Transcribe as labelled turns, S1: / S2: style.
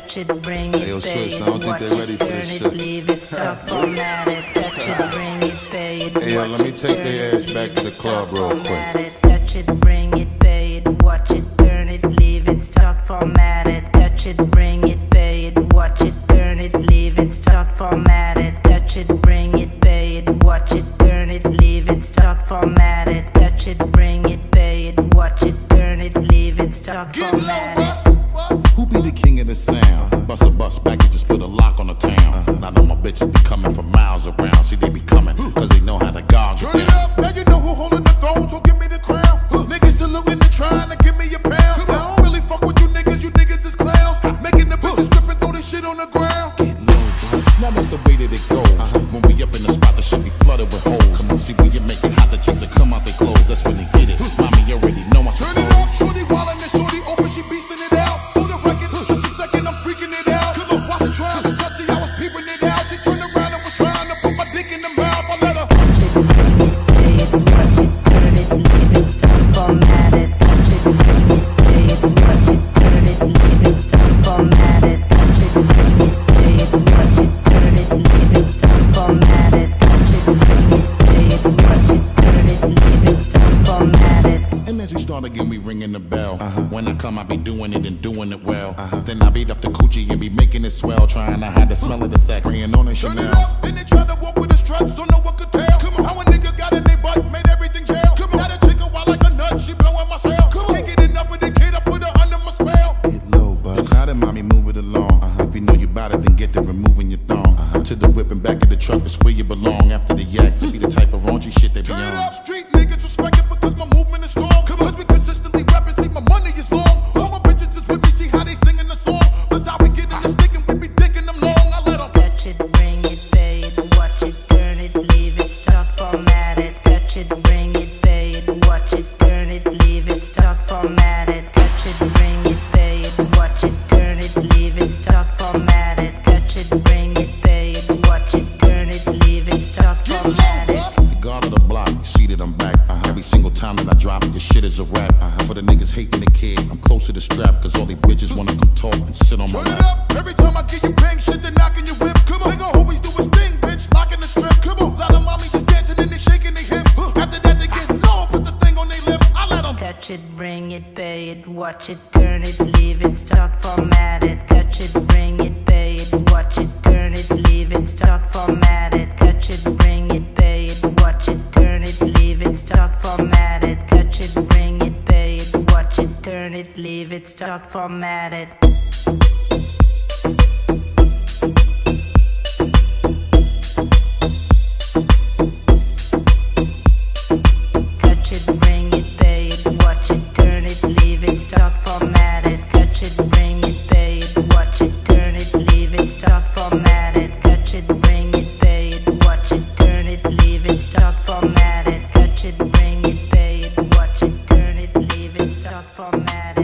S1: touch it, bring it,
S2: Hey, yo,
S1: pay
S2: sis,
S1: it,
S2: I don't think
S1: watch
S2: they
S1: it,
S2: ready for
S1: turn
S2: this
S1: it,
S2: shit.
S1: leave it, stop, format it, touch it, bring it, pay it,
S2: Hey, yo,
S1: watch
S2: let me
S1: it,
S2: take
S1: turn
S2: their
S1: it,
S2: ass back
S1: leave
S2: to the
S1: it,
S2: club
S1: stop,
S2: real quick.
S1: format it, touch it, bring it, pay it, watch it, turn it, leave it, stop, format it, touch it, bring it, pay it, watch it, turn it, leave it, stop, format it, touch it, bring it, pay it, watch it, turn it, leave it, stop, format it, touch it, bring it, pay it, watch it, turn it, leave it, stop, format it.
S2: Bitches be coming from miles around. See, they be coming, again, we ringing the bell. Uh-huh. When I come, I be doing it and doing it well. Uh-huh. Then I beat up the coochie and be making it swell, trying to hide the smell of the sex. Spraying on it
S3: Turn it
S2: Chanel.
S3: up, and they try to walk with the struts, don't know what could tell. Come on. How a nigga got in their butt, made everything jail. Come on. Now the chick a wild like a nut, she blowing my cell. Come on. Can't get enough of the kid, I put her under my spell.
S2: Get low, bud. Now then, mommy, move it along. Uh-huh. If you know you bout it, then get to removing your thong. To the whip and back of the truck, that's where you belong. After the yak, be the type of raunchy shit they be
S3: Turn it up, street niggas respect it
S2: shit is a rap. For the niggas hating the kid, I'm close to the strap, cause all these bitches wanna come talk and sit on my
S3: Turn it up, every time I get you bang, shit, they knocking your whip. Come on, nigga always do his thing, bitch, locking the strip. Come on, lot of mommies just dancing and they shaking their hip. After that, they get low, put the thing on their lip. I let them.
S1: Touch it, bring it, pay it, watch it, turn it, leave it, stop, format it. Touch it, bring it, pay it, watch it, turn it, leave it, stop, format it. Touch it, bring it, pay it, watch it, turn it, leave it, stop, format it. It, leave it, stop, format it. Touch it, bring it, watch it, turn it, leave it, stop, format it. Touch it, bring it, watch it, turn it, leave it, stop, format it. Touch it, bring it, watch it, turn it, leave it, stop, format it. Touch it, bring it, watch it, turn it, leave it, stop, format